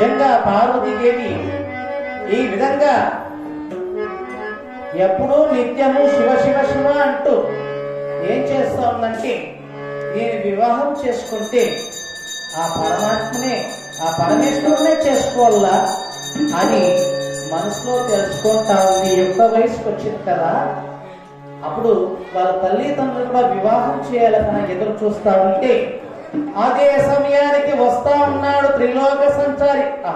నిజంగా పార్వతీదేవి ఈ విధంగా ఎప్పుడూ నిత్యము శివ శివ శివ అంటూ ఏం చేస్తా ఉందంటే నేను వివాహం చేసుకుంటే ఆ పరమాత్మనే ఆ పరమేశ్వరునే చేసుకోవాలా అని మనసులో తెలుసుకుంటా ఉంది. యొక్క వయసుకు వచ్చింది కదా. అప్పుడు వాళ్ళ తల్లిదండ్రులు కూడా వివాహం చేయాలని ఎదురు చూస్తా ఉంటే ఆదేశ వస్తా ఉన్నాడు త్రిలోక సంచారి. ఆ